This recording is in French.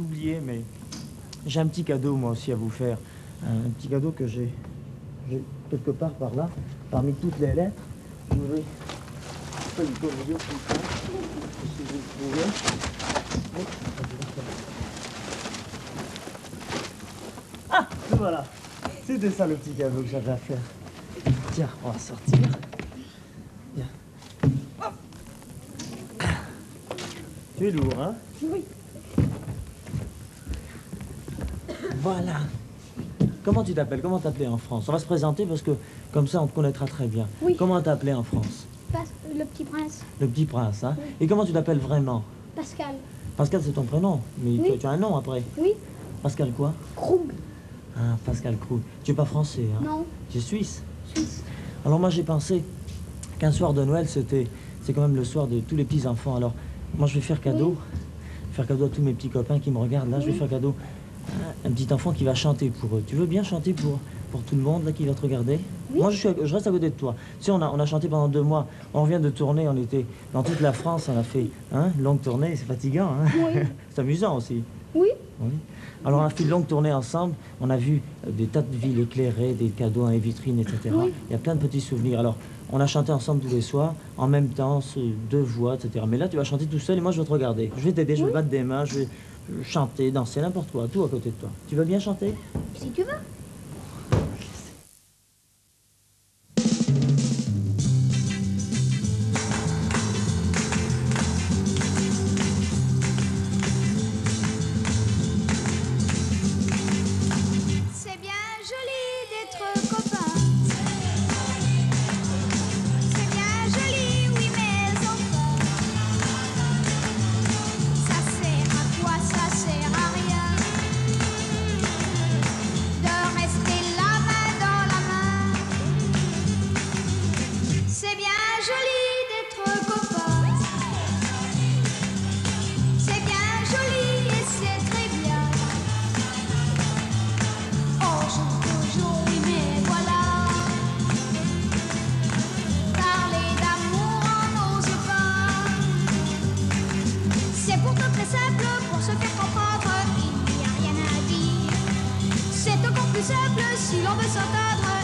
oublié, mais j'ai un petit cadeau moi aussi à vous faire. Un petit cadeau que j'ai quelque part par là, parmi toutes les lettres. Ah, voilà. C'était ça le petit cadeau que j'avais à faire. Tiens, on va sortir. Hop. Tu es lourd, hein? Oui. Voilà. Comment tu t'appelles? Comment t'appelais en France? On va se présenter parce que comme ça on te connaîtra très bien. Oui. Comment t'appelais en France? Pas- le petit prince. Le petit prince, hein? Et comment tu t'appelles vraiment? Pascal. Pascal, c'est ton prénom, mais Oui. tu, as un nom après. Oui. Pascal quoi? Krug. Ah, Pascal Krug. Tu es pas français, hein? Non. Tu es suisse? Suisse. Alors moi j'ai pensé qu'un soir de Noël, c'était, c'est quand même le soir de tous les petits enfants. Alors moi je vais faire cadeau, faire cadeau à tous mes petits copains qui me regardent. Là, je vais Oui. faire cadeau un petit enfant qui va chanter pour eux. Tu veux bien chanter pour, pour tout le monde là qui va te regarder Oui. Moi je, suis, je reste à côté de toi. Tu sais, on a, on a chanté pendant deux mois. On vient de tourner, on était dans toute la France, on a fait hein, une longue tournée, c'est fatigant. Hein Oui. c'est amusant aussi. Oui. Oui. Alors on a fait une longue tournée ensemble, on a vu euh, des tas de villes éclairées, des cadeaux dans les vitrines, etc. Oui. Il y a plein de petits souvenirs. Alors on a chanté ensemble tous les soirs, en même temps, deux voix, etc. Mais là tu vas chanter tout seul et moi je vais te regarder. Je vais t'aider, je vais Oui. battre des mains, je vais chanter, danser, n'importe quoi, tout à côté de toi. Tu veux bien chanter? Si tu veux. C'est bien joli d'être se faire comprendre. Il n'y a rien à dire. C'est encore plus simple si l'on veut s'entendre.